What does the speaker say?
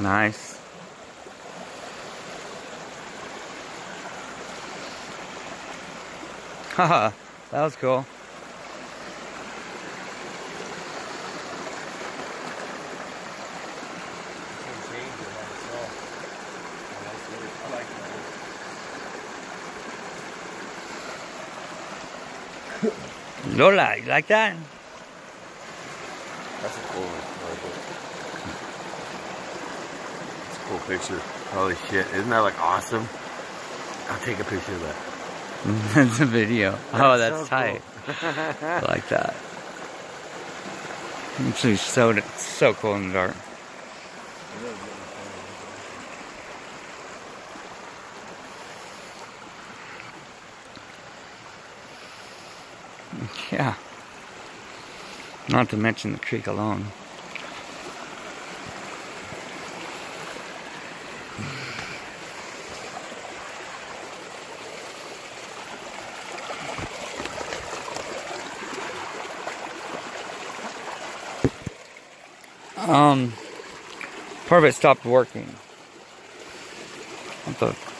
Nice. Haha, that was cool. Lola, you like that? That's a cool one. Cool picture. Holy shit. Isn't that like awesome? I'll take a picture of that. that's a video. oh, that's so tight. cool. I like that. Actually, so so cool in the dark. Yeah. Not to mention the creek alone. Um, part of it stopped working. What the